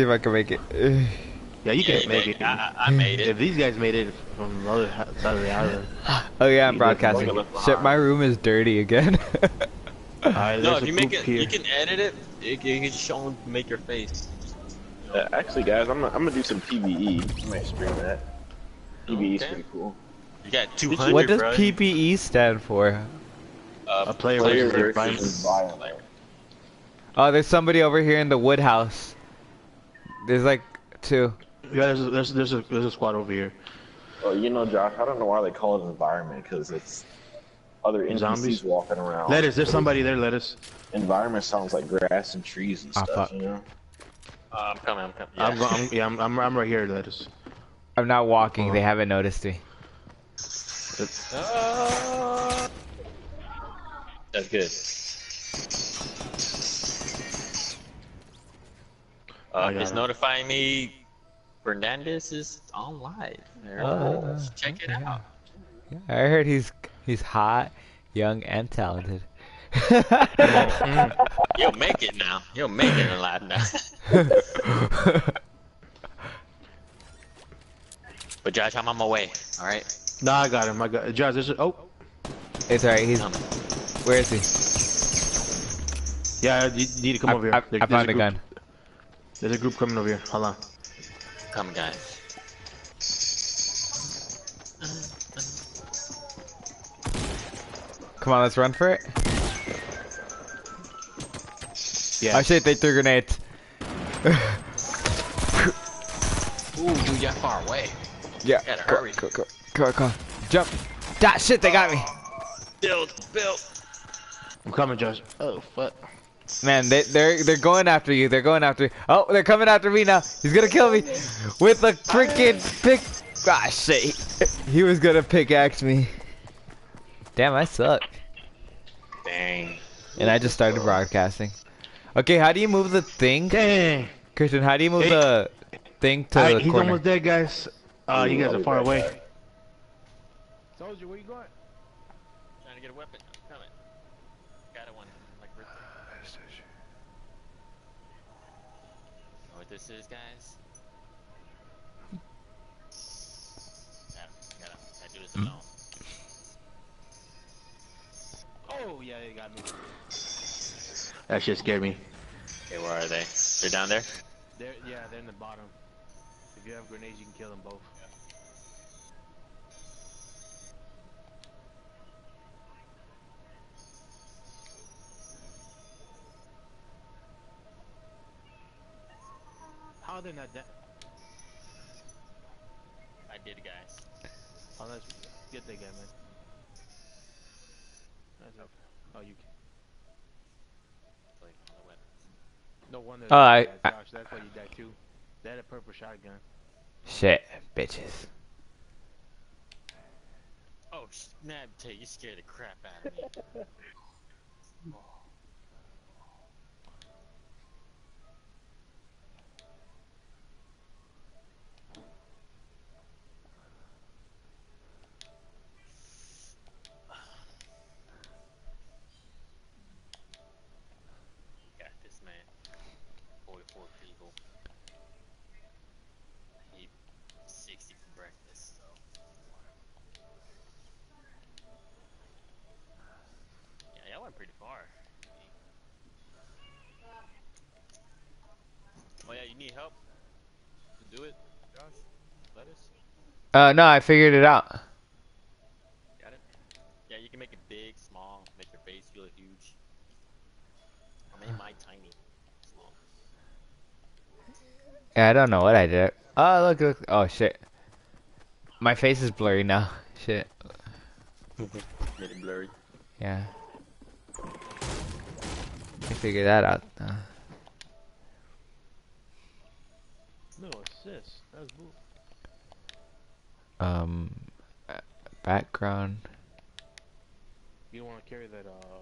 See if I can make it. Yeah, you can you make it. it. I, I I made If these guys made it from the other side of the island. Oh yeah, I'm broadcasting. Shit, my room is dirty again. Alright, No, if you make it, here. you can edit it. You can, you can just show them, make your face. Uh, actually, guys, I'm gonna, I'm gonna do some PVE. I might stream that. PVE is Okay. pretty cool. You got 200, what does bro. PPE stand for? Uh, A player Player versus versus environment. environment. Oh, there's somebody over here in the wood house. There's like two. Yeah, there's a, there's there's a there's a squad over here. Well, you know, Josh, I don't know why they call it an environment because it's other NPCs Zombies? walking around. Lettuce, there's somebody there. Lettuce. Environment sounds like grass and trees and Ah, stuff. fuck. You know. uh, I'm coming, I'm coming. Yeah. I'm, go- I'm yeah I'm, I'm I'm right here. Lettuce. I'm not walking. They haven't noticed me. It's- Uh, that's good. Uh, I got it's notifying me Fernandez is on live. Oh, let's check it okay. out. Yeah, I heard he's he's hot, young, and talented. You'll make it now. You'll make it in live now. but Josh, I'm on my way. All right. Nah, I got him. I got Josh. There's a, oh it's alright. He's Coming. where is he? yeah. You, you need to come I, over here. I, There- I found a group- gun. There's a group coming over here. Hold on. Come, guys. Come on, let's run for it. Yeah. Oh shit, they threw grenades. Ooh, dude, you're far away. Yeah. Gotta go, hurry. Go, go, go, go. Jump. That shit, they got me. Build, build. I'm coming, Josh. Oh fuck. Man, they, they're they're going after you. They're going after you. Oh, they're coming after me now. He's gonna kill me with a freaking pick. Ah, shit. He, he was gonna pickaxe me. Damn, I suck. Dang. And I just started broadcasting. Okay, how do you move the thing, Dang. Christian? How do you move Hey. the thing to Alright, the he's corner? almost dead, guys. Uh, you guys are far away. back. Soldier, where you going? Trying to get a weapon. I'm coming. Got a one. Like, right there. Know what this is, guys? Gotta, gotta, gotta do this hmm? alone. Oh yeah, they got me. That shit scared me. Okay, where are they? They're down there? They're yeah, they're in the bottom. If you have grenades, you can kill them both. How are they? I did, guys. Oh, let's get that guy, man. That's okay. Oh, you can. Like, on the weapons. No wonder. Oh, I- that died, Josh. That's why you died too. They had a purple shotgun. Shit, bitches. Oh, sh- man, you, you scared the crap out of me. Got this, man. 44 people. I eat 60 for breakfast, so. Yeah, y'all went pretty far. Oh yeah, you need help to do it, Josh? Let us. Uh, no, I figured it out. Got it? Yeah, you can make it big, small, make your face feel huge. I made mine tiny. Small. Yeah, I don't know what I did. Oh, look, look. Oh, shit. My face is blurry now. Shit. Made it blurry. Yeah. I figured that out. Uh, No assist. That's bull. um, background. You don't want to carry that uh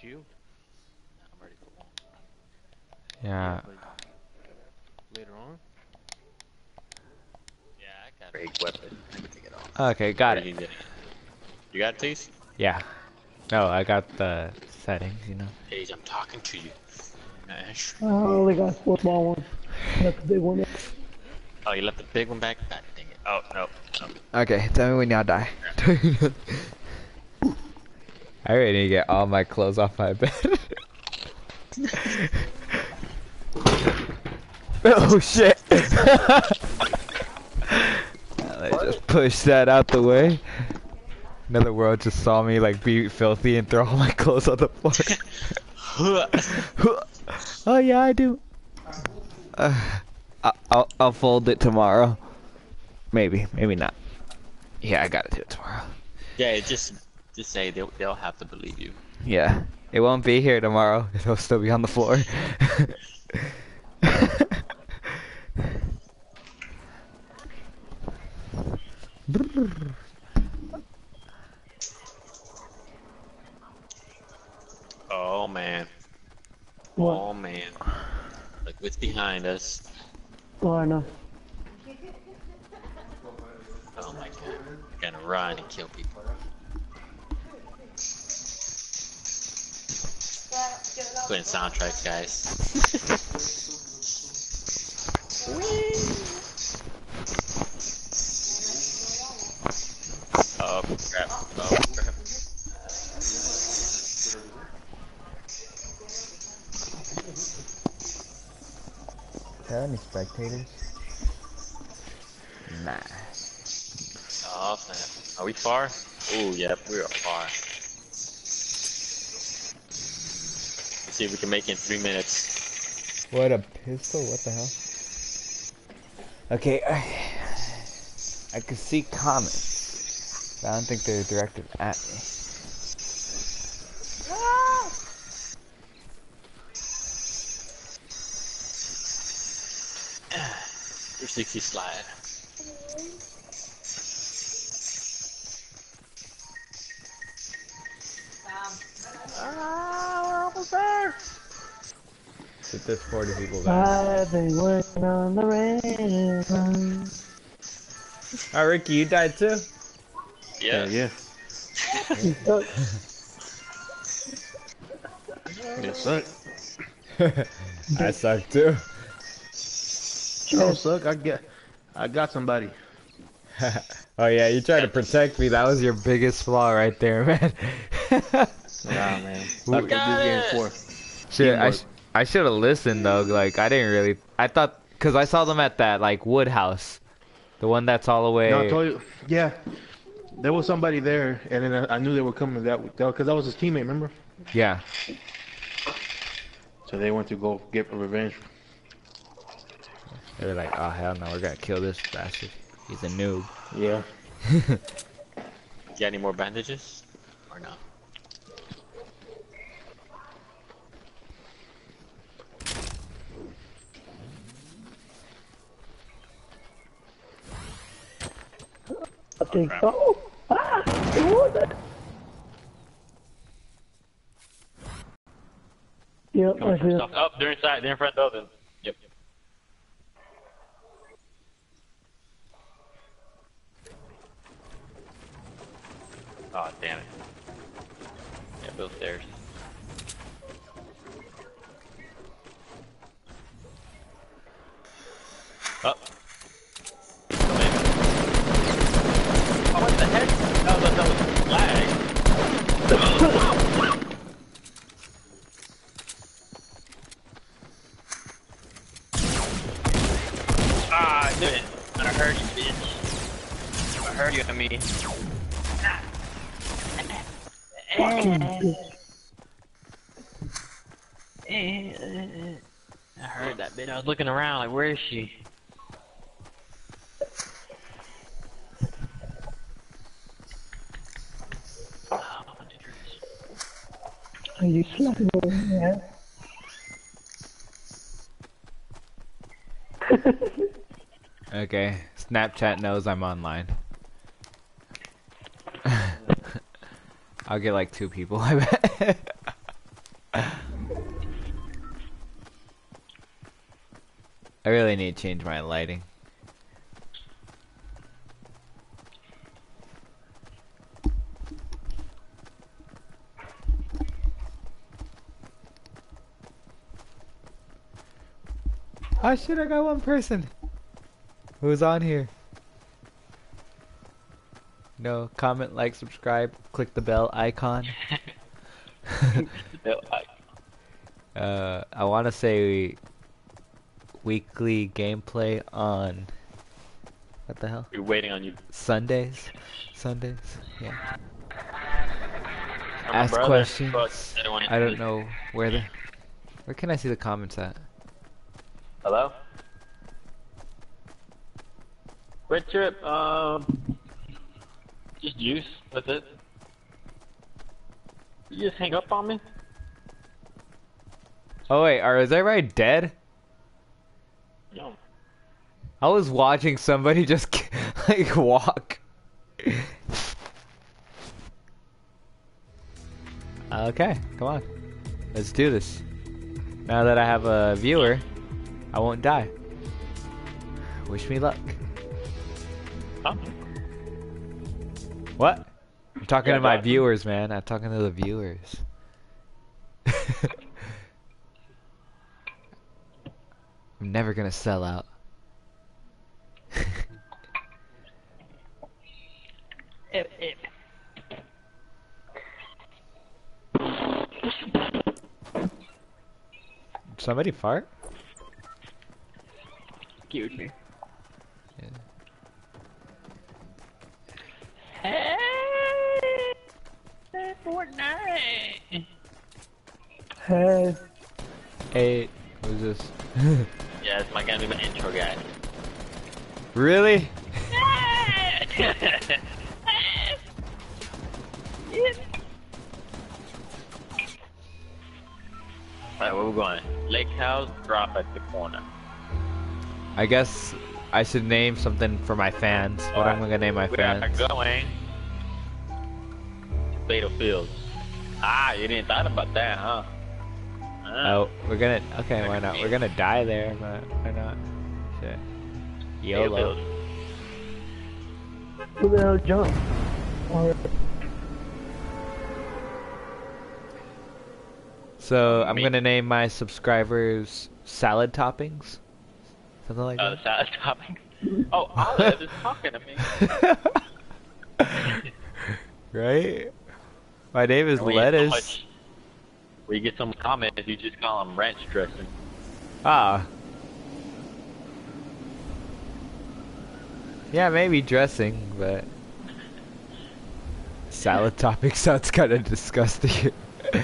shield? Nah, I'm ready for one. Yeah. Later on. Yeah, I got Break weapon. Let me take it off. Okay, got Where it. You, you got it, Taze? Yeah. No, I got the settings, you know. Taze, I'm talking to you. Ash. I oh, only got four small ones. Left the big one. Oh, you left the big one back? God dang it. Oh, no. no. Okay, tell me when y'all die. I really need to get all my clothes off my bed. oh shit! Let's just push that out the way. Another world just saw me like be filthy and throw all my clothes on the floor. oh yeah, I do. Uh, I- I'll I'll fold it tomorrow. Maybe, maybe not. Yeah, I gotta do it tomorrow. Yeah, just just say they'll, they'll have to believe you. Yeah, it won't be here tomorrow. It'll still be on the floor. Oh, man. What? Oh, man. Look what's behind us. Oh, I know. Oh, my God. We're gonna run and kill people. Putting soundtrack, guys. Oh crap! There any spectators? Nah. Oh snap! Are we far? Oh yep, we are far. Let's see if we can make it in three minutes. What a pistol? What the hell? Okay, I, I can see comments, but I don't think they're directed at me. 360 slide. Ah, Get this 40 people back. I've been working on the red line. Oh, Ricky, you died too? Yeah, Yeah, yeah. You suck. It suck. I suck too. Oh, I don't suck. I got, I got somebody. oh yeah, you tried to protect me. That was your biggest flaw right there, man. Nah, man. That's what this got game's it. for. Shit, I, sh I should have listened though. Like I didn't really. I thought because I saw them at that like wood house, the one that's all the way. No, I told you. Yeah, there was somebody there, and then I, I knew they were coming that because that was his teammate. Remember? yeah. So they went to go get revenge. They were like, oh hell no, we're gonna kill this bastard. He's a noob. Yeah. Got any more bandages? Or no? I think so. Ah! What was it? Yep, I see it. Oh, they're inside. They're in front of the building. Oh, damn it. Yeah, both stairs. Up. Oh, what the heck? That was, that was lag. Ah, I knew it. I heard you, bitch. I heard you at me. I heard that bitch. I was looking around like, where is she? Oh, Are you slapping me? Yeah. Okay. Snapchat knows I'm online. I'll get like two people, I bet. I really need to change my lighting. Oh shit, I got one person. Who's on here? No, comment, like, subscribe, click the bell icon. No, I- Uh, I want to say weekly gameplay on what the hell? We're waiting on you. Sundays. Sundays. Yeah. I'm Ask questions. I don't, I do don't know where the where can I see the comments at? Hello? Trip, um, just juice, that's it. You just hang up on me? Oh wait, are is everybody dead? No. I was watching somebody just like walk. okay, come on. Let's do this. Now that I have a viewer, I won't die. Wish me luck. Huh? What? I'm talking Yeah, to my viewers, man. I'm talking to the viewers. I'm never gonna sell out. Somebody fart? Excuse me. Hey, Hey, who's this? Yeah, it's my gonna be my intro guy. really? Alright, where we going? Lake House, drop at the corner. I guess I should name something for my fans. What I'm gonna name my We are fans? going to Fatal Fields. Ah, you didn't thought about that, huh? Oh, we're gonna. Okay, why not? We're gonna die there, but why not? Shit. Fatal YOLO. Fields. who the hell jumped? So I'm Me. gonna name my subscribers salad toppings. Something like Uh, that. salad topping. Oh, Olive is talking to me. right? My name is And when get so lettuce. much- When you get some comments, you just call them ranch dressing. Ah. Yeah, maybe dressing, but salad topping sounds kind of disgusting.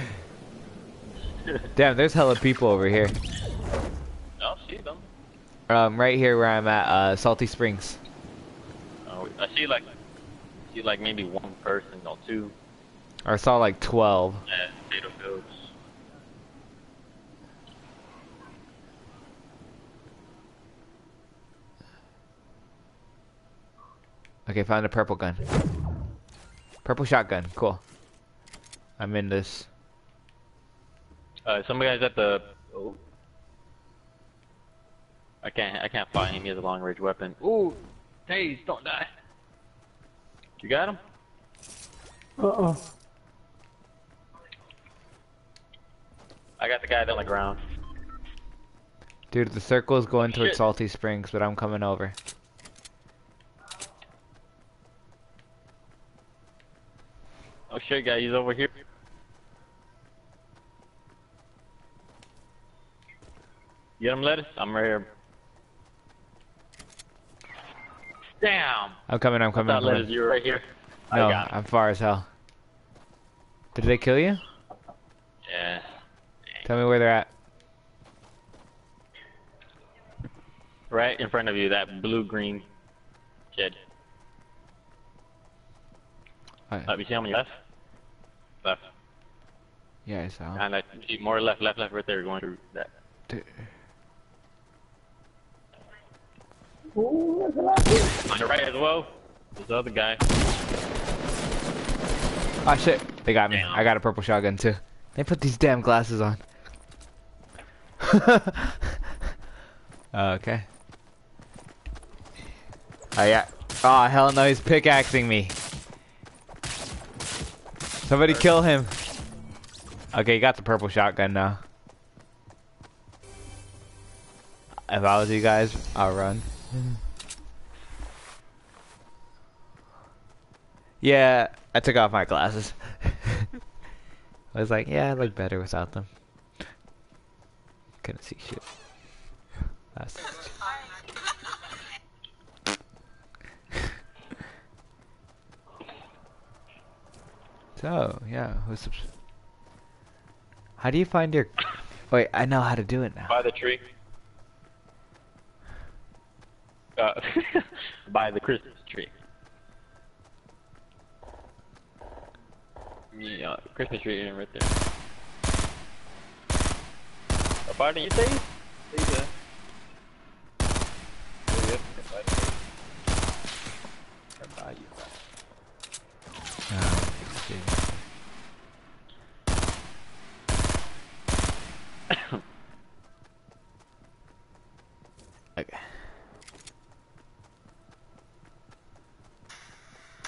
Damn, there's hella people over here. Oh, see them. Um, right here where I'm at, uh, Salty Springs. Oh, I see like, I see like maybe one person or two Or I saw like 12. at Fatal Fields. Okay, found a purple gun. Purple shotgun, cool. I'm in this. Uh, some guys at the. Oh. I can't. I can't find him. He has a long range weapon. Ooh, Taze, don't die. You got him? uh-uh. I got the guy on the ground. Dude, the circle is going towards. Salty Springs, but I'm coming over. Oh shit, guy, he's over here. Get him, lettuce. I'm right here. Damn. I'm coming, I'm I coming, thought I'm coming. lettuce, you were right here. I No, got. I'm far as hell. Did they kill you? Yeah. Tell me where they're at. Right in front of you, that blue green kid. Alright. Uh, you see on your left? Left. Yeah, I saw. And that, more left, left, left, right there, going through that. Dude. Ooh, that's a lot of people. On the right as well. This other guy. Oh shit, they got me. Damn. I got a purple shotgun too. They put these damn glasses on. okay. Oh uh, yeah. Oh hell no, he's pickaxing me. Somebody kill him. Okay, you got the purple shotgun now. if I was you guys, I'll run. Yeah, I took off my glasses. I was like, yeah, I look better without them. Couldn't see shit. That's so, yeah, who's How do you find your... Wait, I know how to do it now. By the tree. Uh, by the Christmas tree. Yeah, Christmas tree right there. What part did you say? Say the. Oh, yeah, by the tree. Right by you. Oh, shit. okay.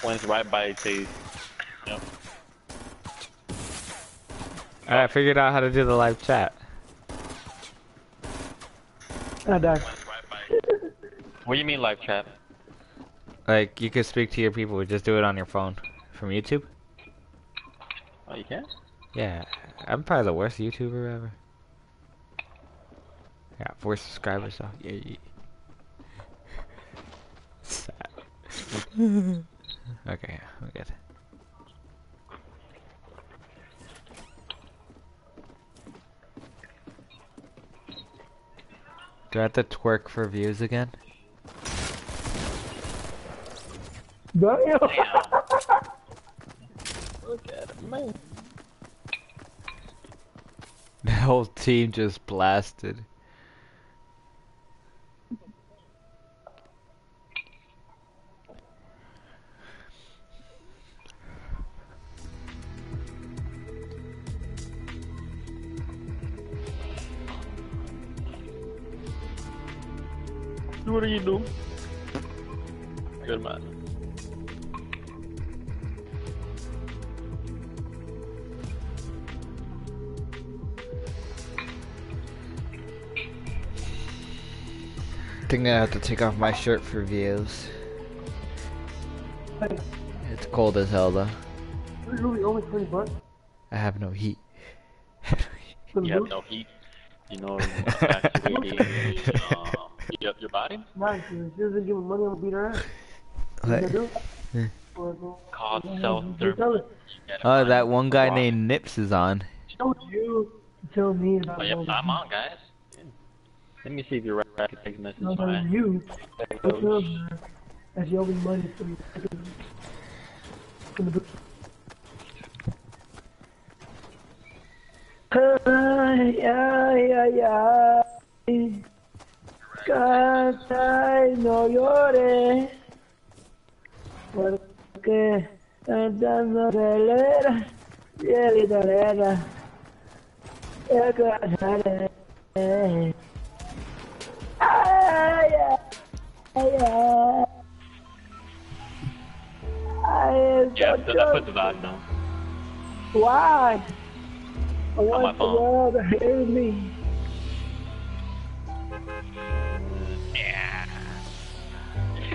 One's right by Chase. Yep. Alright, I figured out how to do the live chat. I died. One's right by. What do you mean live chat? Like, you could speak to your people, just do it on your phone. From YouTube? Oh, you can? Yeah, I'm probably the worst YouTuber ever. Yeah, four subscribers though. Yeah, yeah. Sad. okay, we're good. Do I have to twerk for views again? Damn. Look at him, man. The whole team just blasted. What do you do? Good man. think I have to take off my shirt for views. It's cold as hell though. Really, only 20 bucks? I have no heat. You have no heat. You know, actually, up your body. Nice, if she doesn't give me money, I'm gonna beat her ass. What? What I do? Yeah. Or go- Called self-thermal. Oh, that one guy named Nips is on. She told you tell me about Oh, yep, I'm on, guys. Let me see if you're right. I can text message. No, no, you. I tell her that she owes me money for me. From the. Ay, ay, ay, ay. Canta y no llores. Porque cantando acelera y el. Yo cantaré. Ay, ay, ay, ay. Ay, Yeah, so that put the vibe down. Why? I want the world to hear me.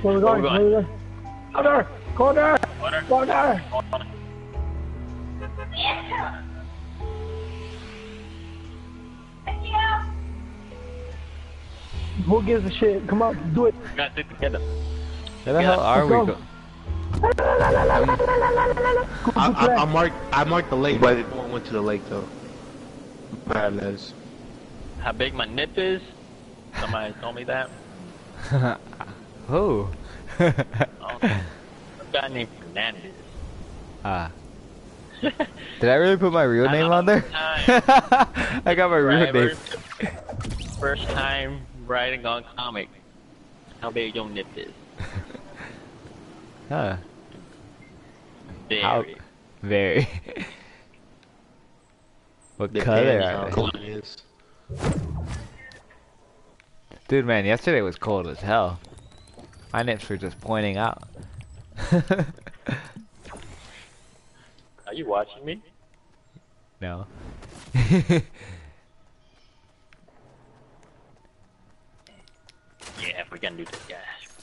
Where we going? Where we Where we going? Corner! Corner! Corner. Corner! Who gives a shit? Come on, do it. We gotta stick together. Where the Yeah, hell are we? let's Go- I, I, I marked I marked the lake, but no one went to the lake though. Bad How big my nip is? Somebody told me that. Who? Oh, a guy named Fernandez. ah. Did I really put my real name on there? time. I got my real name. First time writing on comic. How big your nip is? Huh. Very. How- Very. what Depends color how are they? cold it is. Dude, man, yesterday was cold as hell. My nips were just pointing out. Are you watching me? no. Yeah, if we can do this. Yeah.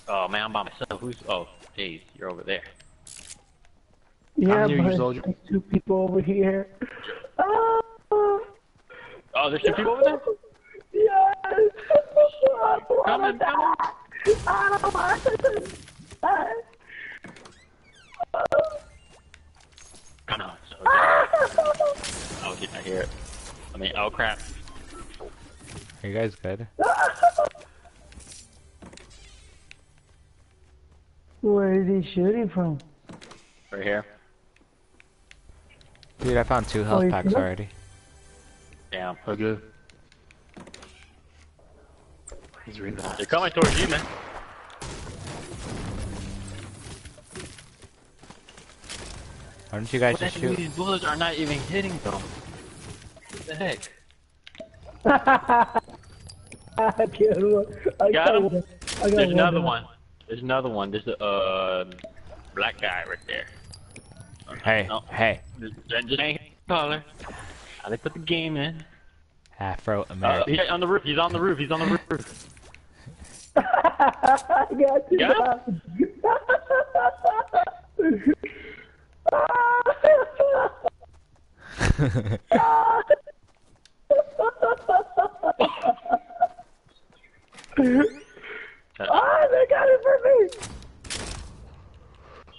Oh man, I'm by myself. Who's? Oh, jeez, you're over there. Yeah, near you, but soldier. there's two people over here. Oh, Oh, there's two people over there. yes. I don't Come wanna on, come on. die. I don't want to die. Come on. soldier. Oh shit, I hear it. I mean, oh crap. Are you guys good? Where is he shooting from? Right here. Dude, I found two health you packs good? already. Damn. Oh, good. He's really nice. They're coming towards you, man. Why don't you guys What just shoot? These bullets are not even hitting them. What the heck? I killed one. I Got him? one. I got There's another down. one. There's another one. There's a uh, black guy right there. Hey, No. hey, Just, just ain't color. How they put the game in. Afro Uh, American. he's on the roof. He's on the roof. He's on the roof. I got you. Got Ah, they got it for me.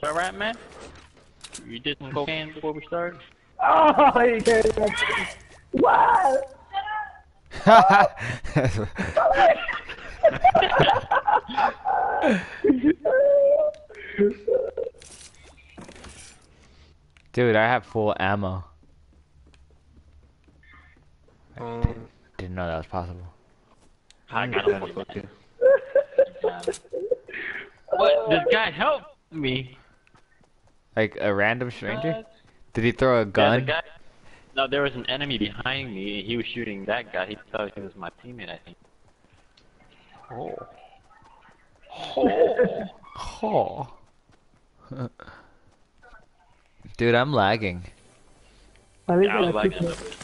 All right, man. You did some cocaine before we started. Oh, you can't even- What? Dude, I have full ammo. Um, Didn't know that was possible. I got yeah, him. fuck you. What? This guy helped me. Like a random stranger? What? Did he throw a Yeah, the gun? guy. No, there was an enemy behind me. He was shooting that guy. He thought he was my teammate, I think. Oh. Oh. oh. Dude, I'm lagging. I think Yeah, I was I like, took it.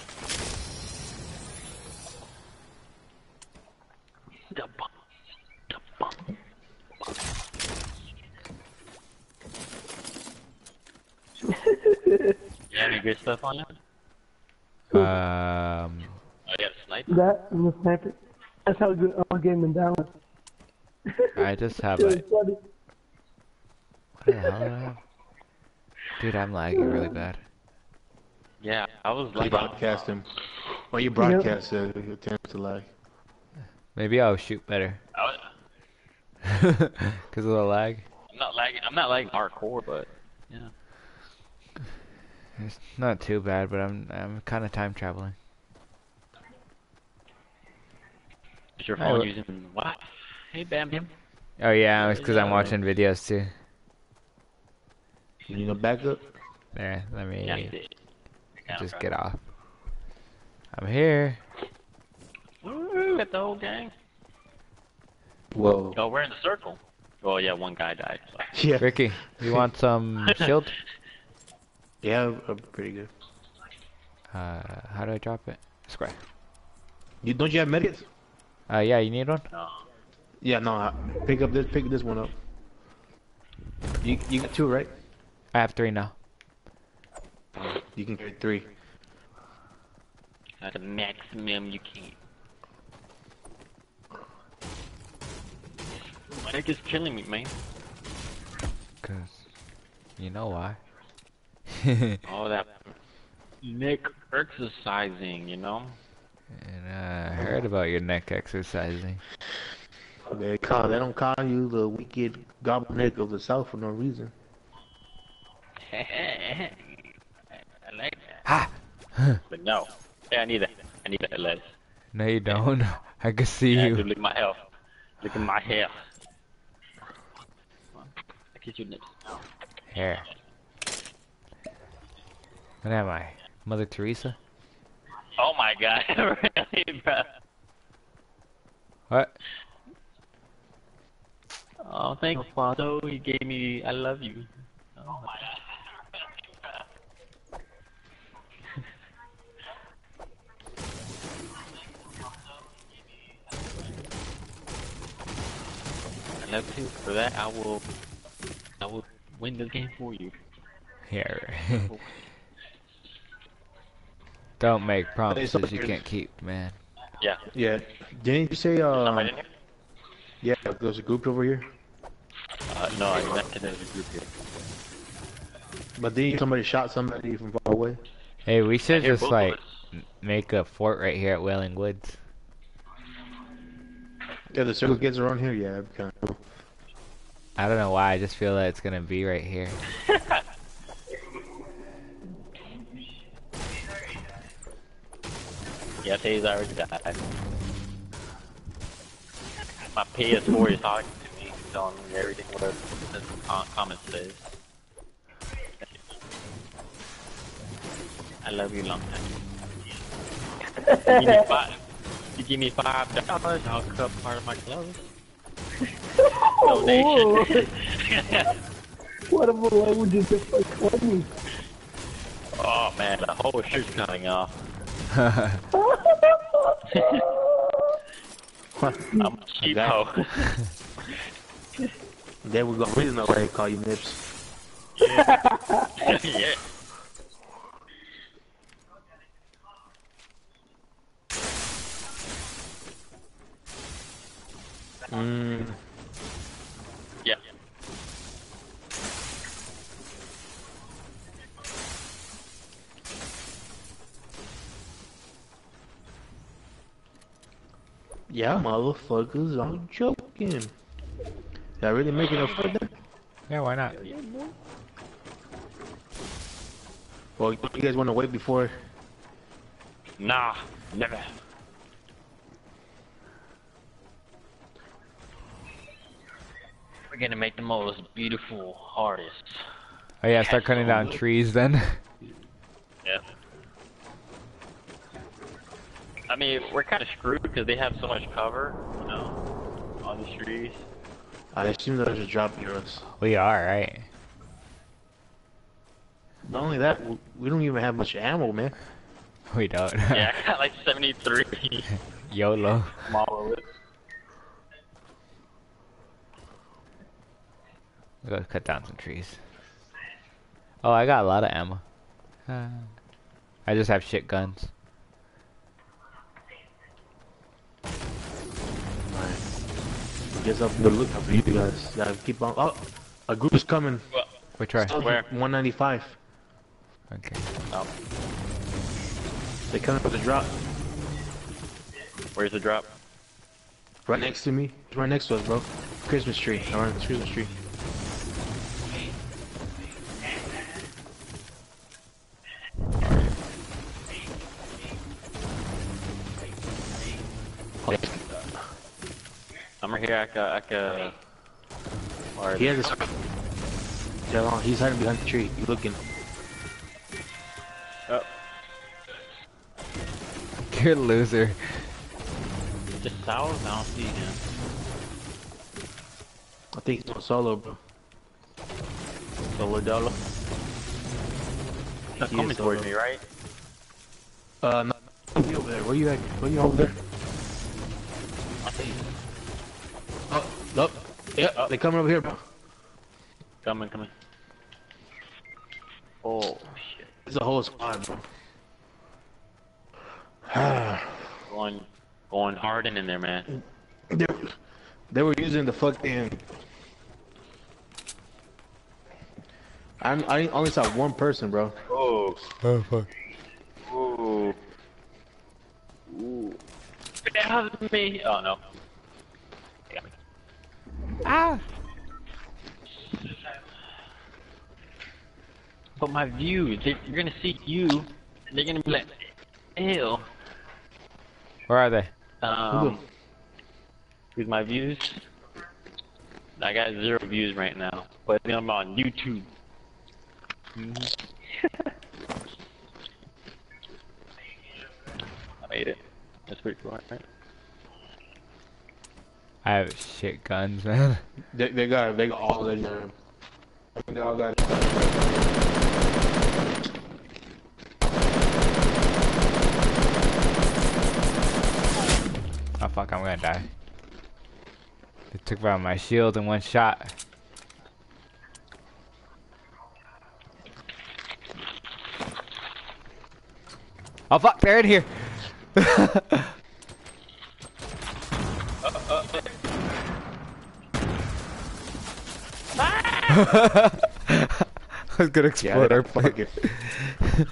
the bump, the bump. you have any good stuff on you? Um, Oh, you got a sniper? that and the sniper. That's how good our game in Dallas. I just have It a. funny. What the hell do I have? Dude, I'm lagging really bad. Yeah, I was You like, broadcast him. When you broadcast it, it tends to lag. Maybe I'll shoot better. I was, Because of the lag. I'm not lagging. I'm not lagging hardcore, but yeah. It's not too bad, but I'm I'm kind of time traveling. Is your I phone wa- using what? Hey, Bam Bam. Oh yeah, it's because I'm watching videos too. You need a backup? There, let me Yeah, just get off. I'm here. Woo, got the whole gang. Whoa. Oh, we're in the circle. Oh yeah, one guy died. So. Yeah. Ricky, you want some shield? Yeah, I'm pretty good. Uh, how do I drop it? Square. You don't you have medkits? Uh, yeah, you need one? No. Yeah, no. I- Pick up this. Pick this one up. You you got two, right? I have three now. You can carry three. At the maximum you can. My neck is killing me, man. Cause, you know why? Oh, that neck exercising, you know? And uh, I heard about your neck exercising. They call they don't call you the wicked gobbleneck of the south for no reason. I like that. Ha! But no. Yeah, I need that. I need that less. No, you don't. I can see Yeah, you. dude, look at my health. Look at my hair. I kiss your nips. Here. What am I? Mother Teresa? Oh my god, really, bro. What? Oh, thank you, Father. He gave me I love you. Oh my I love to. For that, I will. I will win this game for you. Here. Don't make promises you somebody- can't keep, man. Yeah. Yeah. Didn't you say uh? Somebody in here? Yeah, there's a group over here. Uh, no, I met in a group here. But then somebody shot somebody from far away. Hey, we should just like of us. m- make a fort right here at Wailing Woods. Yeah, the circle gets around here. Yeah, that'd be kind of cool. I don't know why. I just feel that it's gonna be right here. Yeah, Taze already died. My PS4 is talking to me, everything what the com- comment says. I love you long time. you give me five. You give me five dollars, I'll cut part of my clothes. Donation. Whatever language is just like funny. oh man, the whole shirt's coming off. I'm a cheapo. There we go. Reason why they call you Nips. yeah. Mm. Yeah. Yeah, motherfuckers, I'm joking. Did I really make it a fight there? yeah, why not? Well, you guys want to wait before? Nah, never. We're gonna make the most beautiful artists. Oh yeah, start cutting down trees then. Yeah. I mean, we're kind of screwed because they have so much cover, you know, on the trees. I assume they'll just drop heroes. we are, right? Not only that, we don't even have much ammo, man. We don't. Yeah, I got like 73 YOLO. monoliths. Go cut down some trees. Oh, I got a lot of ammo. Uh, I just have shit guns. Guess I'll be looking for you guys. Gotta keep on. Oh, a group is coming. Which way? Where? 195. Okay. Oh, They coming for the drop. where's the drop? Right next to me. It's right next to us, bro. Christmas tree. Around the Christmas tree. I'm right. I got, I He has a. Yeah. He's hiding behind the tree. You looking? Oh, You're a loser. just south. I don't see him. I think he's on solo, bro. Solo dolo. Not coming towards me, right? Uh, no. You over there? Where are you at? Where you over there? I see. him. Oh, nope. Yeah, oh. they coming over here, bro. Coming, coming. Oh shit! There's a whole squad, bro. Going, going hard in there, man. they, were- they were using the fucking. I I only saw one person, bro. Oh, Oh fuck. ooh, ooh. Get out of me! Oh no. They got me. Ah! But my views, they, you're gonna see you, and they're gonna be like, ew. Where are they? Um, with my views, I got zero views right now, but I'm on YouTube. I made it. That's pretty cool, right? I have shit guns, man. They they got they got all that there. They all got it. Oh fuck, I'm gonna die. They took out my shield in one shot. Oh fuck, they're in here. I was gonna explode our fuck place.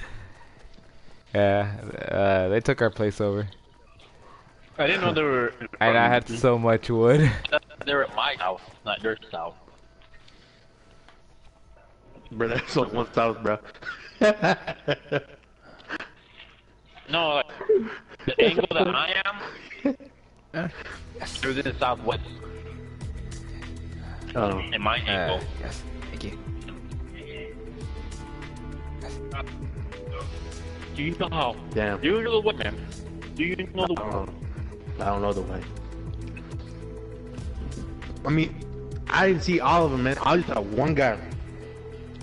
Yeah, uh, they took our place over. I didn't know they were. And I had so much wood. They were at my house, not your house. Bro, that's like one thousand, bro. No, like, the angle that I am through the southwest oh, in my Uh, angle. yes, thank you. Do you know how? damn. Do you know the way, man? Do you know the I don't, I don't know the way. I mean, I didn't see all of them, man. I just saw one guy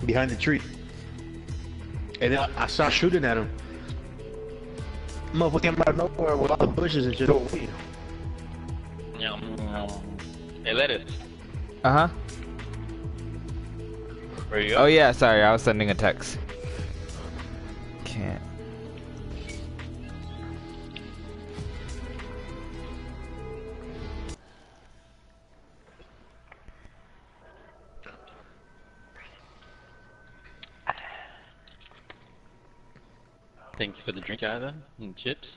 behind the tree. And then I saw shooting at him. Motherfucker came out of nowhere with all the bushes and shit. Yeah, wait. Um, hey, let it. Uh huh. Where you Oh yeah, sorry, I was sending a text. Can't. Thank you for the drink, Ivan, and chips.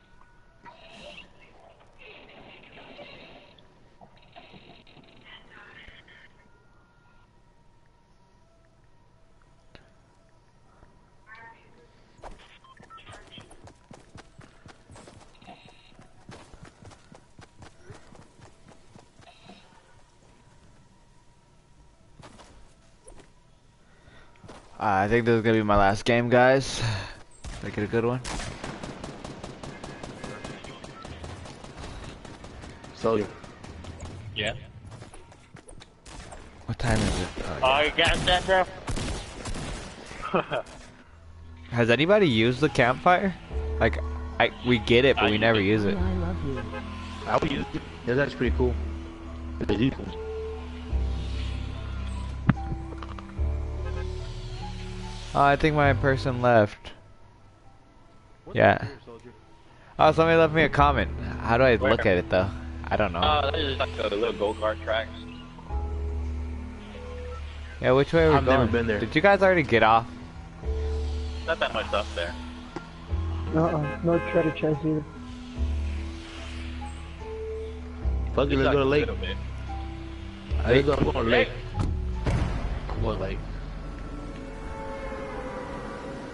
Uh, I think this is gonna be my last game, guys. Make it a good one. So, Yeah. What time is it? Oh, Oh, you got that, bro? yeah. Has anybody used the campfire? Like, I we get it, but I we never it. use it. I love you. I would use it. Yeah, that's pretty cool. It's decent. Oh, I think my person left. Yeah. Oh, somebody left me a comment. How do I look at it though? I don't know. Uh, that is like a little go-kart tracks. yeah, which way are we I've going? never been there. Did you guys already get off? Not that much up there. Uh-uh. No treasure chest either. Fuck it, Just let's go to like lake. little bit. Let's go, I'm going to lake. I'm going lake.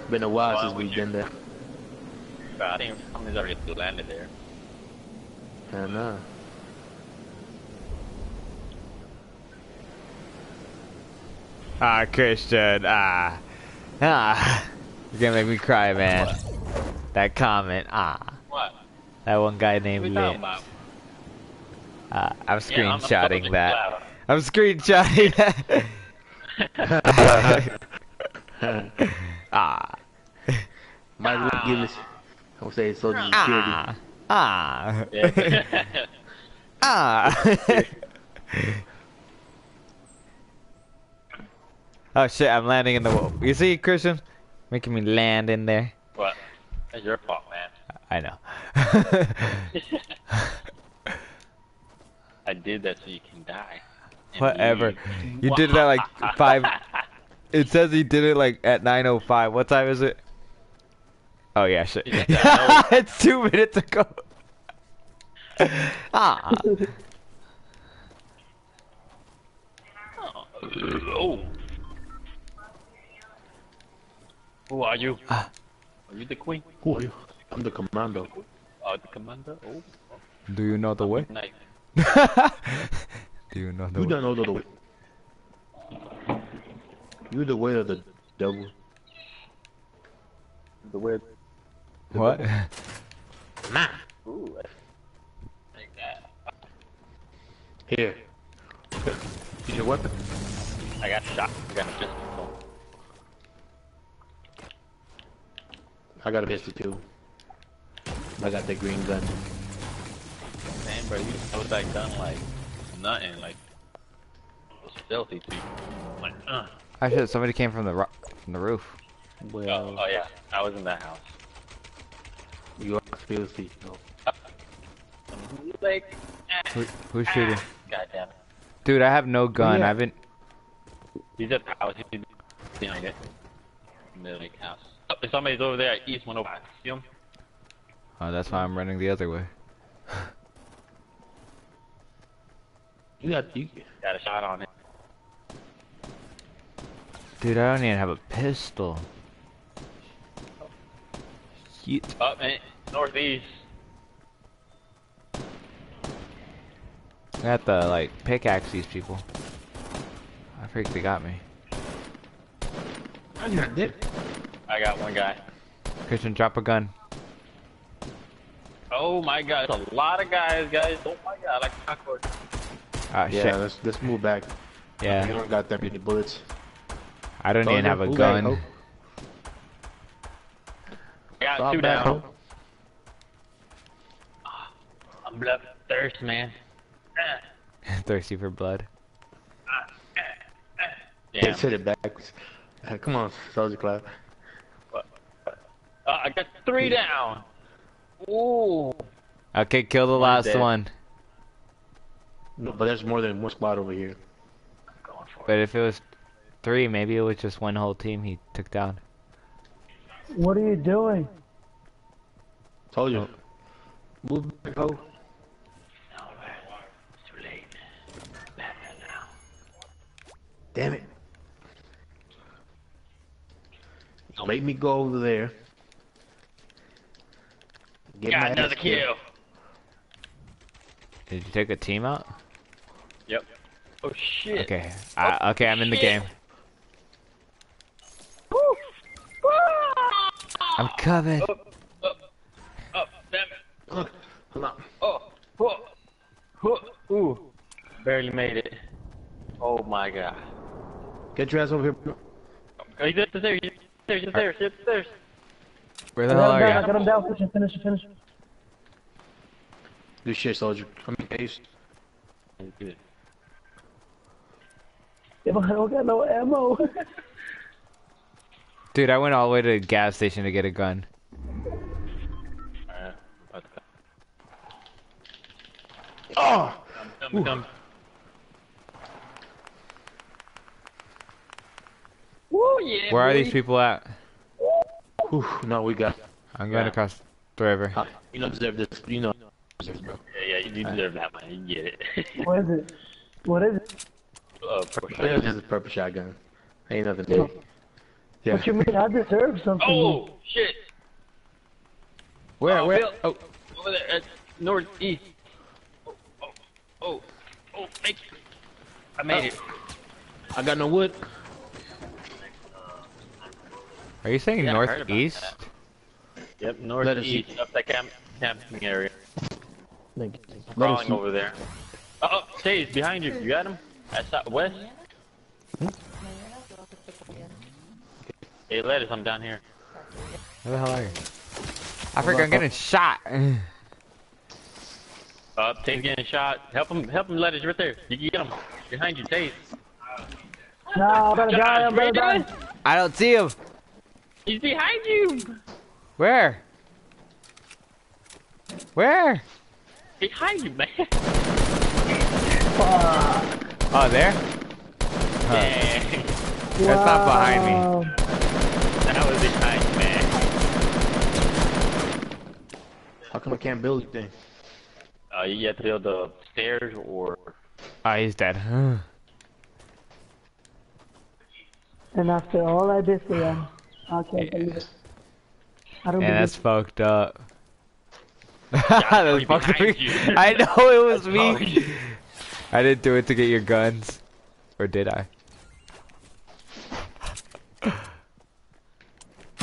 Been a while Why since we've you? been there. But I think somebody's already landed there. I know. Ah, Christian. Ah. Ah. You're gonna make me cry, man. That comment. Ah. What? That one guy named are you Lit. talking about? Uh, I'm Yeah, I'm- I'm screenshotting totally that. cloud. I'm screenshotting that. ah. Might as well give this. I'll say social security. Ah. Ah. Yeah. Ah. oh shit, I'm landing in the wall. You see, Christian? Making me land in there. what? That's your fault, man. I know. I did that so you can die. Whatever. You did that like five. It says he did it like at 9:05. What time is it? Oh yeah, shit. Yeah, it's two minutes ago. ah. Oh. Who are you? Ah. Are you the queen? Who are you? I'm the commando. Oh, the commander? Oh, Do you know the way? nice. Do you know the You way? don't know the way. You the way of the devil. The weird. What? Nah. Ooh, like that. Here. Use your weapon. I got shot. I got a pistol. I got a pistol too. I got the green gun. Man, bro, you know that gun like nothing. Like, stealthy people. Like, uh. I should. Somebody came from the ro from the roof. Well, Oh, oh yeah, I was in that house. You are. No. Like, Who, eh. who's shooting? Ah, God damn it. Dude, I have no gun. Yeah. I haven't. He's at the house. He's behind it. In the like house. Oh, somebody's over there at East 105. See him? Oh, that's why I'm running the other way. You got you. Got a shot on him. Dude, I don't even have a pistol. Yeet. Up in northeast. I have to like pickaxe these people. I freak they got me. I'm not. I got one guy. Christian, drop a gun. Oh my god, it's a lot of guys, guys. Oh my god, like cockroach. Ah, Yeah, shit. let's let's move back. You Yeah, don't got that many bullets. I don't even have a move back, gun. Hope. I got Fall two back, down. Hope. I'm blood thirst, man. Thirsty for blood. Damn. They said it backwards. Uh, come on, soldier clap. Uh, I got three down. Ooh. Okay, kill the One's last dead. one. No, but there's more than one squad over here. Going for But if it was three, maybe it was just one whole team he took down. What are you doing? Told you. Move back, Damn it. Make me go over there. Get Got ass another kicked. kill. Did you take a team out? Yep. Oh shit. Okay. I, oh, okay, I'm in the shit. game. I'm coming. Oh, oh, oh, damn it. Look, hold on. Oh, oh, oh, ooh. Barely made it. Oh my god. Get your ass over here. bro. Oh, he's upstairs, he's upstairs, he's upstairs, he's upstairs. Where the hell are down, I got him down, finish him, finish him, finish him. Good shit, soldier. I'm in case. Good. If I don't got no ammo. Dude, I went all the way to the gas station to get a gun. Alright, let's. Oh! Ah! Come, come. Woo, yeah, Where are these people at? Whew, no, we got. I'm going Yeah. across the river. Uh, you don't deserve this. You know. deserve this, bro. Yeah, yeah, you deserve that one. You get it. what is it? What is it? uh, purple This shotgun. is a purple shotgun. Ain't nothing big. Yeah. What you mean? I deserve something. oh, shit. Where? Oh, where? Bill. Oh, Over there at northeast. Oh, oh, oh, oh, thank you. I made it. I got no wood. Are you saying Yeah, I heard about northeast? that. Yep, Lettuce northeast, up that camp camping area. Thank you. Lettuce Crawling over there. Oh, oh, Chase, behind you. You got him? At south west? Hey, Lettuce, I'm down here. Where the hell are you? I forgot I'm getting shot. Uh, Chase getting shot. Help him, help him, Lettuce, right there. You get him. Behind you, Chase. No, I'm gonna die, I'm gonna die. I don't see him. He's behind you. Where? Where? Behind you, man. Oh, there? Yeah. That's not behind me. That was behind you, man. How come I can't build anything? Uh, you have to build the stairs or Oh, he's dead. And after all I did for them, I can't believe it. I don't Yeah, that's fucked up. was that's fucked up. I know it was me. I didn't do it to get your guns. Or did I?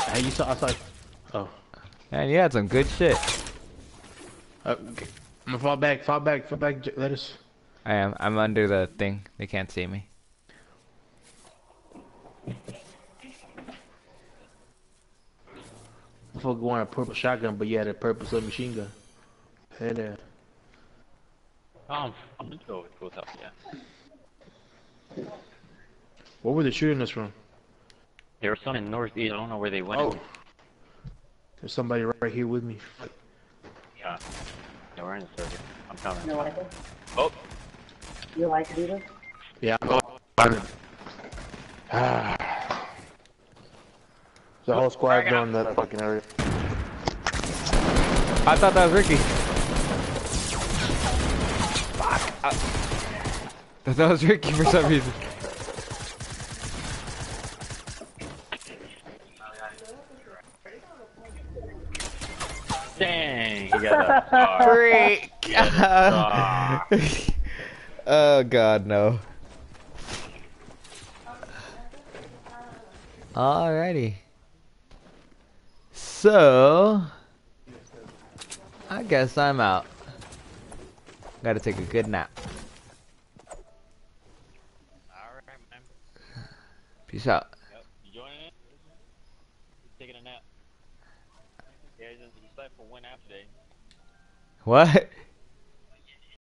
Hey, you saw? I saw. Oh. Man, you had some good shit. Uh, okay. I'm gonna fall back. Fall back. Fall back. Lettuce. I am. I'm under the thing. They can't see me. Before going a purple shotgun, but you had a purple submachine gun. Hey there. Um, I'm gonna go with Cool's yeah. Where were they shooting us from? There was some in northeast. I don't know where they went. Oh. There's somebody right here with me. Yeah. Yeah, we're in the circuit. I'm coming. You like it? Oh, You like Adidas? Yeah, I'm going. Ah. The whole squad going that fucking area. I thought that was Ricky. Fuck. I thought that was Ricky for some reason. dang! He got a. Freak. Oh god, no. Alrighty. So, I guess I'm out. Gotta take a good nap. Alright, man. Peace out. Yep. You joining it? Taking a nap. Yeah, he slept for one nap today. What?